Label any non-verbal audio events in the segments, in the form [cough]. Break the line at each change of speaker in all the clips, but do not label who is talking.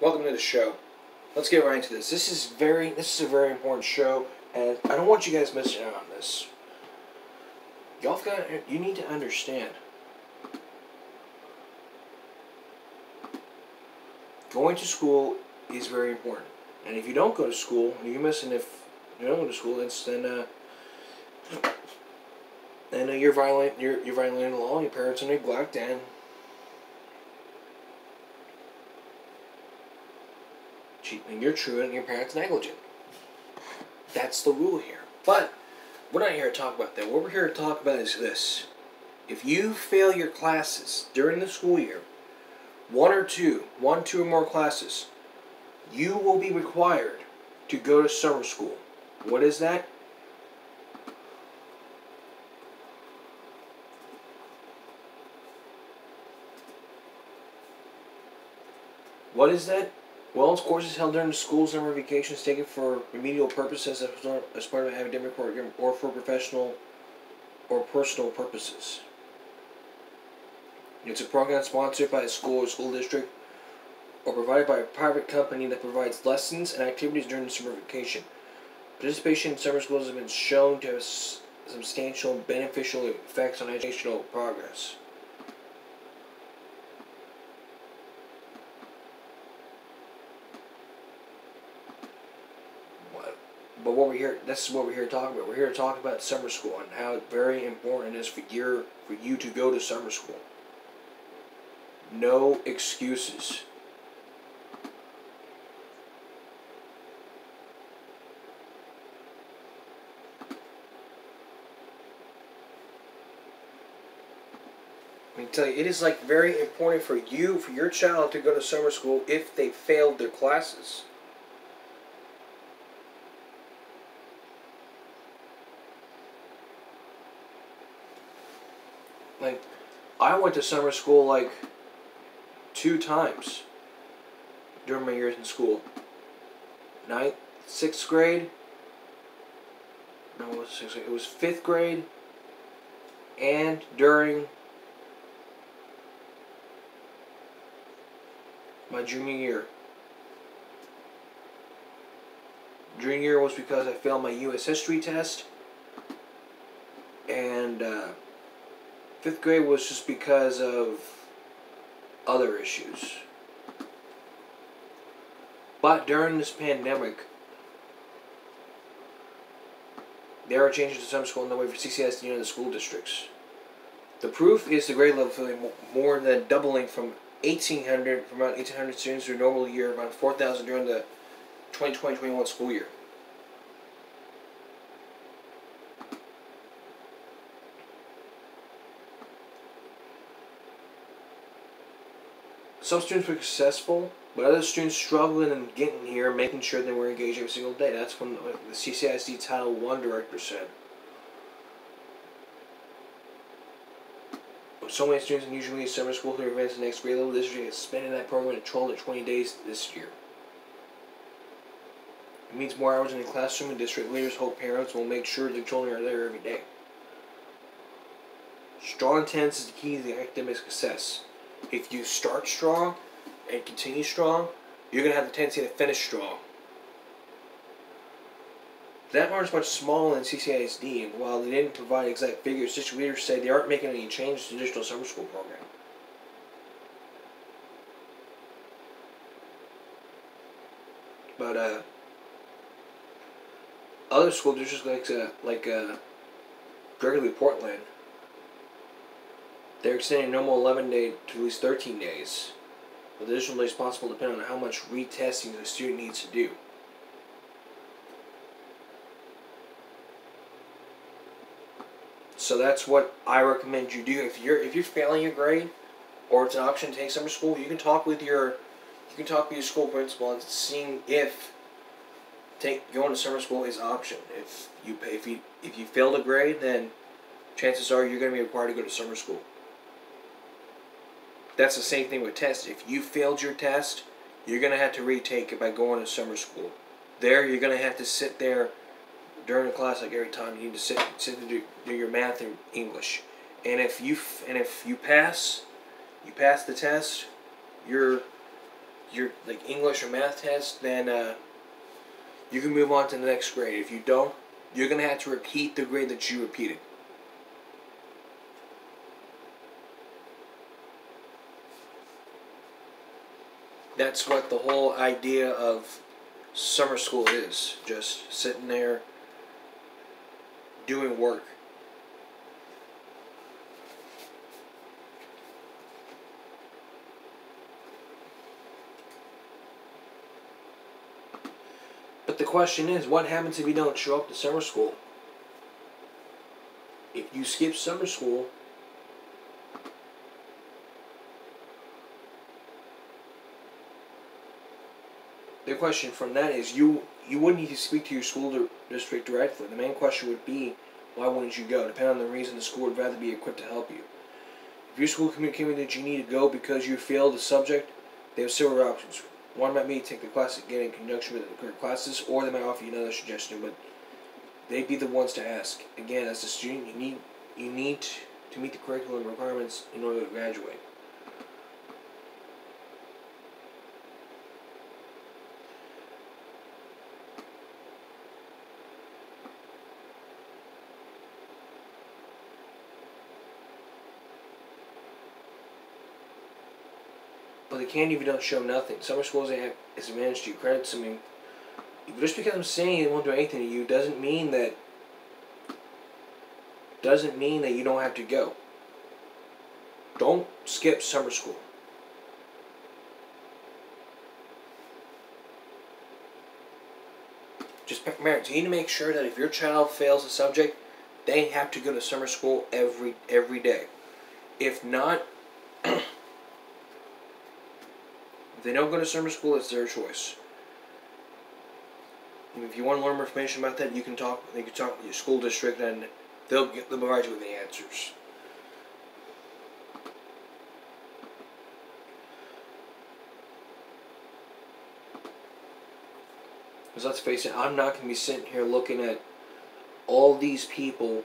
welcome to the show. Let's get right into this. This is very, this is a very important show, and I don't want you guys missing out on this. Y'all got, you need to understand. Going to school is very important, and if you don't go to school, you're missing. If you don't go to school, it's then, uh, then uh, you're violent. you're you're violating the law. Your parents are neglect, and you're true and your parents negligent. That's the rule here. But we're not here to talk about that. What we're here to talk about is this. If you fail your classes during the school year, one or two, one, two or more classes, you will be required to go to summer school. What is that? What is that? Wellness courses held during the school summer vacations taken for remedial purposes as part of an academic program or for professional or personal purposes. It's a program sponsored by a school or school district or provided by a private company that provides lessons and activities during the summer vacation. Participation in summer schools has been shown to have substantial beneficial effects on educational progress. But what we're here, this is what we're here to talk about. We're here to talk about summer school and how very important it is for your for you to go to summer school. No excuses. Let me tell you, it is like very important for you, for your child to go to summer school if they failed their classes. Like, I went to summer school like two times during my years in school. Ninth, sixth grade. No, it was sixth grade. It was fifth grade, and during my junior year. Junior year was because I failed my U.S. history test, and. Uh, Fifth grade was just because of other issues. But during this pandemic, there are changes to some school in the way for CCS to the school districts. The proof is the grade level filling more than doubling from 1,800 from around 1,800 students to a normal year, around 4,000 during the 2020-21 school year. Some students were successful, but other students struggling and getting here, making sure they were engaged every single day. That's when uh, the CCISD Title One director said. So many students in usually summer school who advance the next grade level this year spending that program in 12 to 20 days this year. It means more hours in the classroom, and district leaders hope parents will make sure their children are there every day. Strong attendance is the key to academic success if you start strong and continue strong, you're going to have the tendency to finish strong. That margin is much smaller than CCISD, and while they didn't provide exact figures, district leaders say they aren't making any changes to the digital summer school program. But uh, other school districts like uh, like uh, Gregory Portland they're extending normal 11 day to at least 13 days, with additional days possible depending on how much retesting the student needs to do. So that's what I recommend you do. If you're if you're failing your grade, or it's an option to take summer school, you can talk with your you can talk with your school principal and seeing if take going to summer school is an option. If you pay, if you if you failed a grade, then chances are you're going to be required to go to summer school. That's the same thing with tests. If you failed your test, you're going to have to retake it by going to summer school. There, you're going to have to sit there during the class like every time you need to sit sit and do, do your math and English. And if you and if you pass, you pass the test, you're your like English or math test, then uh, you can move on to the next grade. If you don't, you're gonna have to repeat the grade that you repeated. That's what the whole idea of summer school is. Just sitting there doing work. But the question is, what happens if you don't show up to summer school? If you skip summer school, the question from that is you you wouldn't need to speak to your school district directly. The main question would be, why wouldn't you go? Depending on the reason, the school would rather be equipped to help you. If your school communicated that you need to go because you failed a subject, they have several options. One might be to take the class again in conjunction with the current classes, or they might offer you another suggestion, but they'd be the ones to ask. Again, as a student, you need you need to meet the curriculum requirements in order to graduate. Can't if you don't show nothing. Summer school is an advantage to your credits. I mean, just because I'm saying it won't do anything to you doesn't mean that doesn't mean that you don't have to go. Don't skip summer school. Just parents, you need to make sure that if your child fails a subject, they have to go to summer school every every day. If not, [clears throat] if they don't go to summer school, it's their choice. And if you want to learn more information about that, you can talk. You can talk with your school district, and they'll get, they'll provide you with the answers. Because let's face it, I'm not going to be sitting here looking at all these people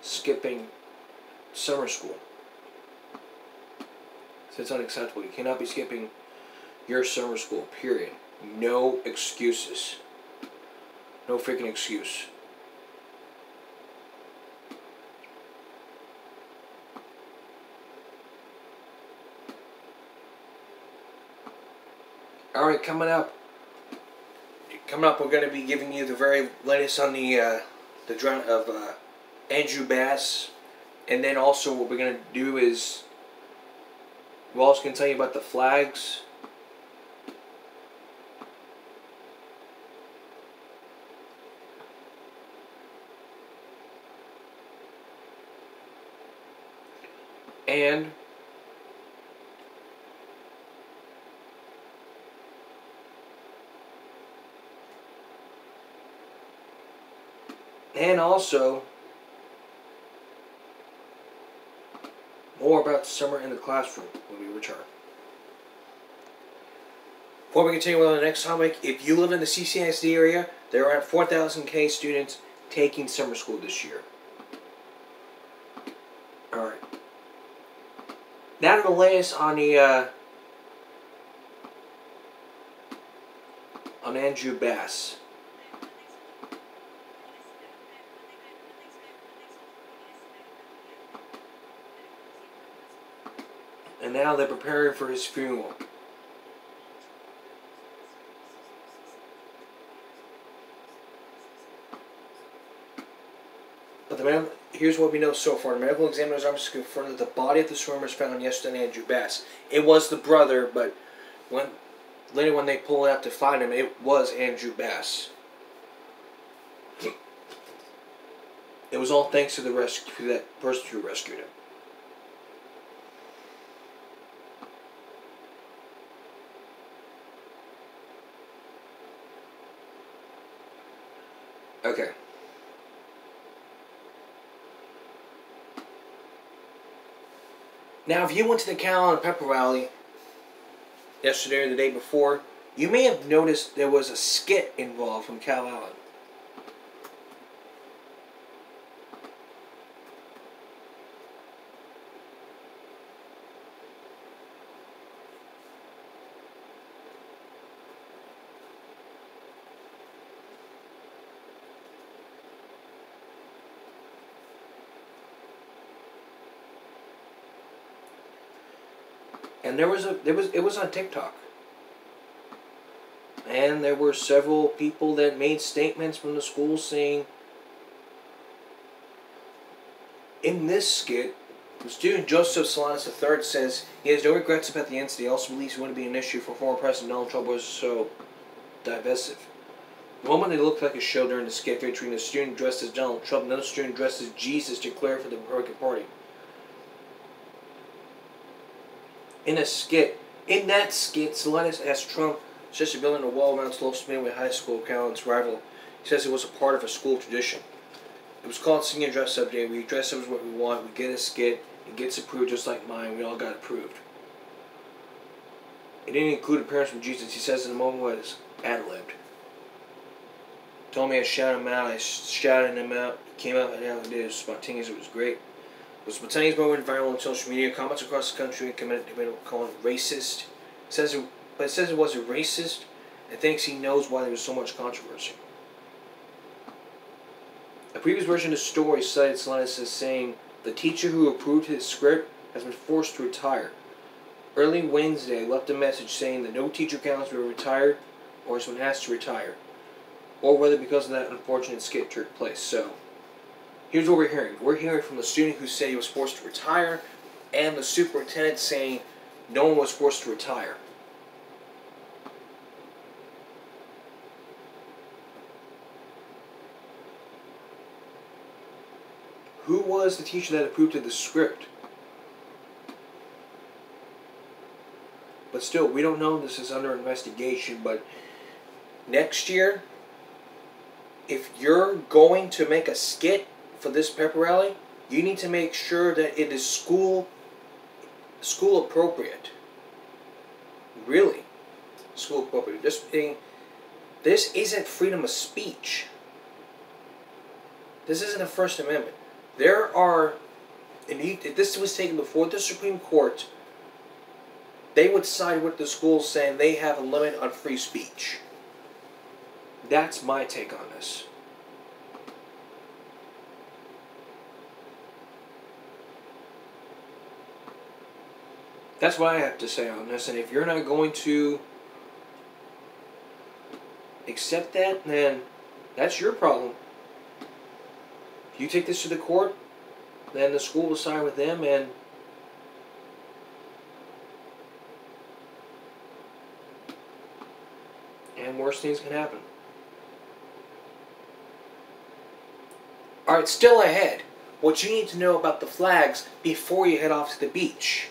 skipping summer school. So it's unacceptable. You cannot be skipping your summer school, period. No excuses. No freaking excuse. All right, coming up. Coming up, we're going to be giving you the very latest on the uh, the drown of uh, Andrew Bass, and then also what we're going to do is we're also going to tell you about the flags. And and also more about summer in the classroom when we return. Before we continue with the next topic, if you live in the CCSD area, there are around 4,000 K students taking summer school this year. Alright. Now to the latest on the uh, on Andrew Bass. Now they're preparing for his funeral. But the man, here's what we know so far. The medical examiner's office confirmed that the body of the swimmer was found yesterday Andrew Bass. It was the brother, but when later when they pulled out to find him, it was Andrew Bass. It was all thanks to the rescue, that person who rescued him. Okay. Now, if you went to the Cal Pepper Rally yesterday or the day before, you may have noticed there was a skit involved from Calallen. And there was a there was it was on TikTok. And there were several people that made statements from the school saying in this skit, the student Joseph Solanas III says he has no regrets about the incident. He also believes it wouldn't be an issue for former President Donald Trump was so divisive. The moment they looked like a show during the skit featuring a student dressed as Donald Trump, another student dressed as Jesus declared for the Republican Party. In a skit, in that skit, Solanas asked Trump just building a wall around Tuloso-Midway High School, Callan's rival. He says it was a part of a school tradition. It was called Senior Dress Up Day. We dress up as what we want. We get a skit. It gets approved just like mine. We all got approved. It didn't include appearance from Jesus. He says in the moment was ad-libbed. Told me I shouted him out. I shouted him out. came out and how it was spontaneous. It was great. Was spontaneous moment viral on social media. Comments across the country and committed to calling it racist. Says it, but it says it wasn't racist. And thinks he knows why there was so much controversy. A previous version of the story cited Salinas as saying the teacher who approved his script has been forced to retire. Early Wednesday left a message saying that no teacher counts were retired or someone has to retire, or whether because of that unfortunate skit took place. So, here's what we're hearing. We're hearing from the student who said he was forced to retire, and the superintendent saying no one was forced to retire. Who was the teacher that approved of the script? But still, we don't know. This is under investigation. But next year, if you're going to make a skit for this pep rally, you need to make sure that it is school school appropriate. Really, school appropriate. Just being, this isn't freedom of speech. This isn't a First Amendment. There are, and if this was taken before the Supreme Court, they would side with the schools saying they have a limit on free speech. That's my take on this. That's what I have to say on this. And if you're not going to accept that, then that's your problem. If you take this to the court, then the school will side with them and and worse things can happen. Alright, still ahead. What you need to know about the flags before you head off to the beach.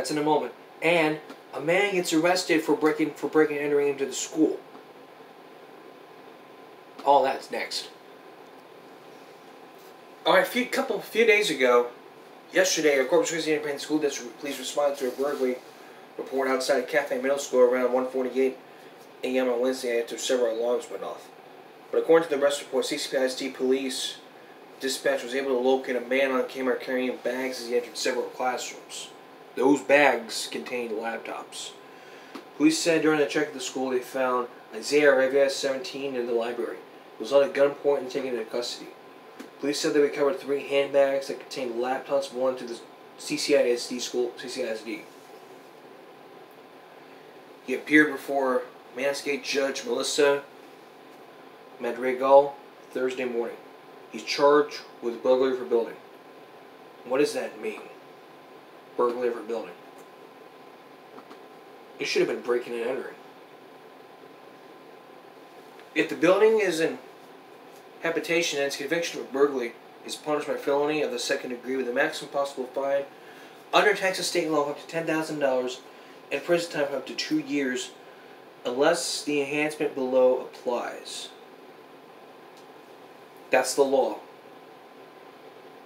That's in a moment. And a man gets arrested for breaking for breaking and entering into the school. All that's next. All right, a few couple few days ago, yesterday, a Corpus Christi Independent School District police responded to a burglary report outside Kaffie Middle School around 1:48 a.m. on Wednesday after several alarms went off. But according to the arrest report, CCPISD police dispatch was able to locate a man on camera carrying bags as he entered several classrooms. Those bags contained laptops. Police said during the check of the school they found Isaiah Rivas, 17, in the library He was on a gunpoint and taken into custody. Police said they recovered three handbags that contained laptops belonging to the CCISD school, CCISD. He appeared before Magistrate Judge Melissa Madrigal Thursday morning. He's charged with burglary for building. What does that mean? Burglary for building. It should have been breaking and entering. If the building is in habitation and its conviction for burglary is punished by felony of the second degree with the maximum possible fine under Texas state law of up to $10,000 and prison time of up to two years unless the enhancement below applies. That's the law.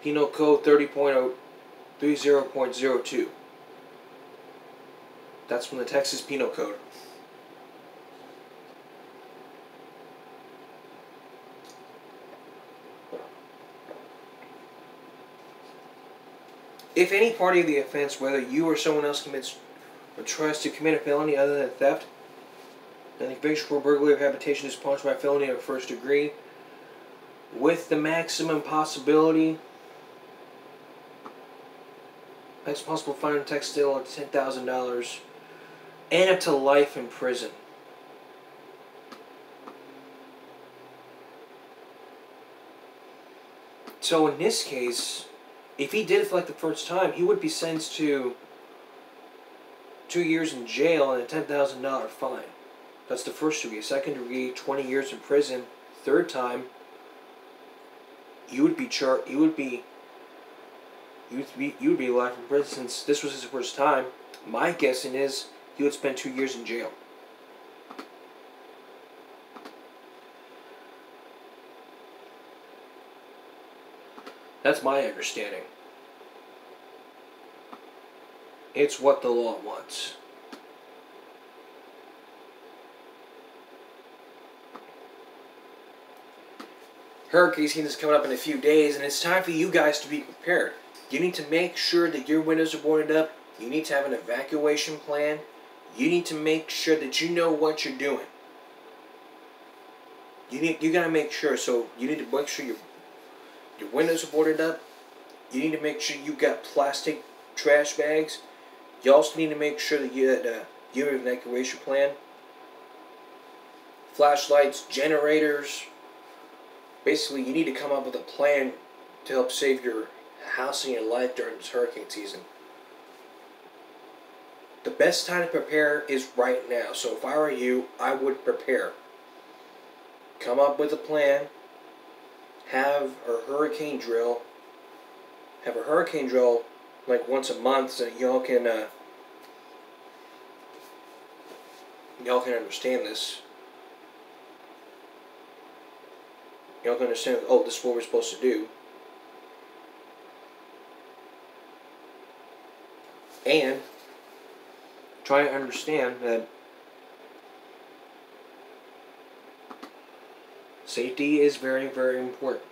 Penal Code oh 30.30.02. That's from the Texas Penal Code. If any party of the offense, whether you or someone else commits or tries to commit a felony other than theft, then the conviction for burglary of habitation is punished by felony of first degree, with the maximum possibility Maximum possible fine and tax still at ten thousand dollars, and up to life in prison. So in this case, if he did it for like the first time, he would be sentenced to two years in jail and a ten thousand dollar fine. That's the first degree. Second degree, twenty years in prison. Third time, you would be char- You would be. You would be. You would be alive in prison since this was his first time. My guessing is he would spend two years in jail. That's my understanding. It's what the law wants. Hurricane season is coming up in a few days, and it's time for you guys to be prepared. You need to make sure that your windows are boarded up. You need to have an evacuation plan. You need to make sure that you know what you're doing. You need you gotta make sure. So you need to make sure your your windows are boarded up. You need to make sure you got plastic trash bags. You also need to make sure that you had uh, you have an evacuation plan. Flashlights, generators, basically you need to come up with a plan to help save your house in your life during this hurricane season. The best time to prepare is right now. So if I were you, I would prepare. Come up with a plan. Have a hurricane drill. Have a hurricane drill like once a month so y'all can uh, y'all can understand this. Y'all can understand, oh, this is what we're supposed to do. And try to understand that safety is very, very important.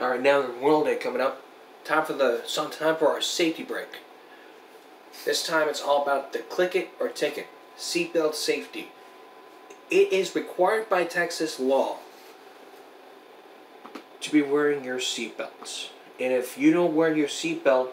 All right, now the Memorial Day coming up. Time for the some time for our safety break. This time it's all about the click it or ticket. Seatbelt safety. It is required by Texas law to be wearing your seatbelts. And if you don't wear your seatbelt,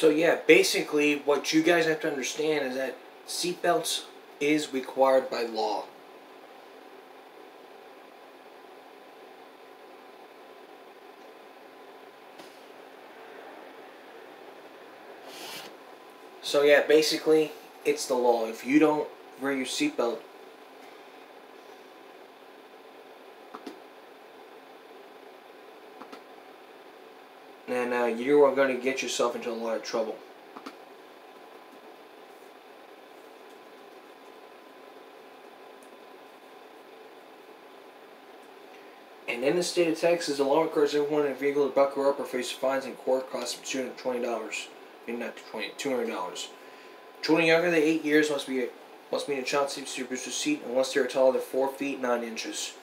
So yeah, basically what you guys have to understand is that seatbelts is required by law. So yeah, basically it's the law. If you don't wear your seatbelt, then uh, you are going to get yourself into a lot of trouble. And in the state of Texas, the law requires everyone in a vehicle to buckle up or face fines and court costs of two hundred twenty dollars. Mean, not twenty, two hundred dollars. Children younger than eight years must be must be in a child safety supervisor's seat unless they are taller than four feet nine inches.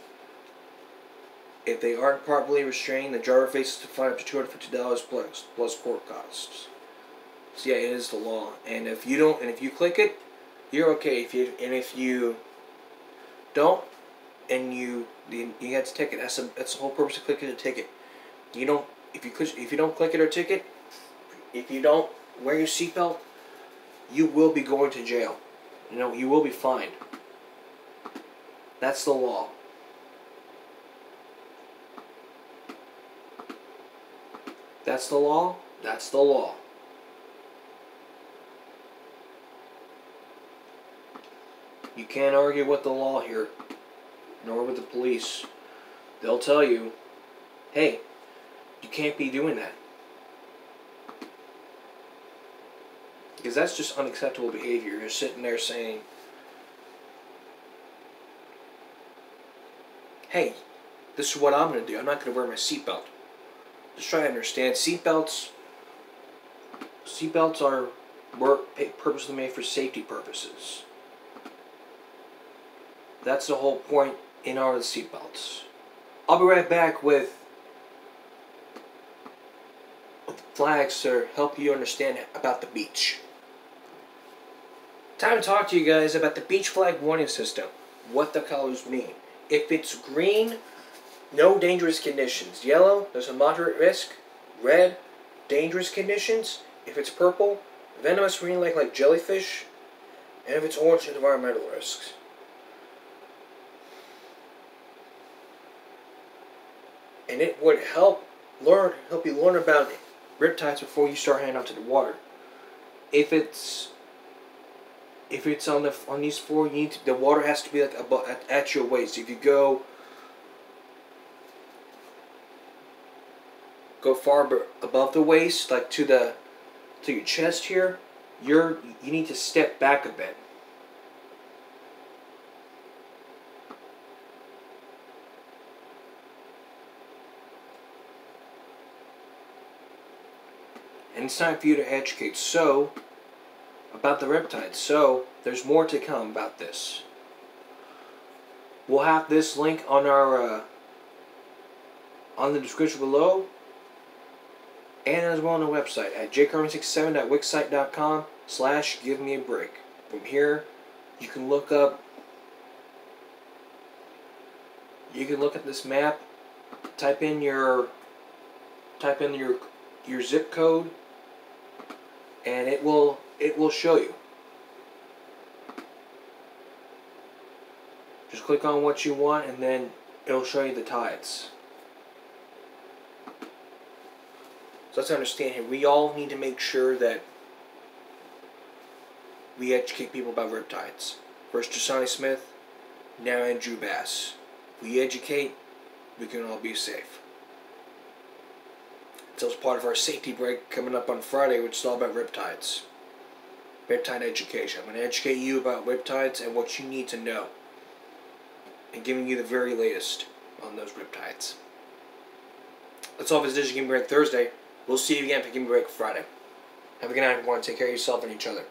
If they aren't properly restrained, the driver faces a fine up to two hundred fifty dollars plus plus court costs. So yeah, it is the law. And if you don't, and if you click it, you're okay. If you and if you don't, and you you, you get a ticket. That's a, that's the whole purpose of clicking a ticket. You don't if you click if you don't click it or ticket, if you don't wear your seatbelt, you will be going to jail. You know you will be fined. That's the law. That's the law. That's the law. You can't argue with the law here, nor with the police. They'll tell you, hey, you can't be doing that. Because that's just unacceptable behavior. You're sitting there saying, hey, this is what I'm going to do. I'm not going to wear my seatbelt. Just try to understand. Seatbelts, seatbelts are work purposely made for safety purposes. That's the whole point in our seatbelts. I'll be right back with flags to help you understand about the beach. Time to talk to you guys about the beach flag warning system. What the colors mean. If it's green, no dangerous conditions. Yellow, there's a moderate risk. Red, dangerous conditions. If it's purple, venomous marine like like jellyfish. And if it's orange, environmental risks. And it would help learn help you learn about riptides before you start heading out to the water. If it's if it's on the on these four, you need to, the water has to be like above, at, at your waist. If you go go far above the waist, like to the to your chest here, you're you need to step back a bit. And it's time for you to educate. So, about the riptides. So, there's more to come about this. We'll have this link on our uh, on the description below and as well on the website at jcarmen67.wixsite.com slash give me a break. From here, you can look up you can look at this map, type in your type in your your zip code and it will it will show you. Just click on what you want and then it'll show you the tides. Let's understand here, we all need to make sure that we educate people about riptides. First Jasani Smith, now Andrew Bass. We educate, we can all be safe. So it's part of our safety break coming up on Friday, which is all about riptides. Riptide education. I'm going to educate you about riptides and what you need to know. And giving you the very latest on those riptides. That's all for this Give Me Break Thursday. We'll see you again Give Break Friday. Have a good night, everyone. Take care of yourself and each other.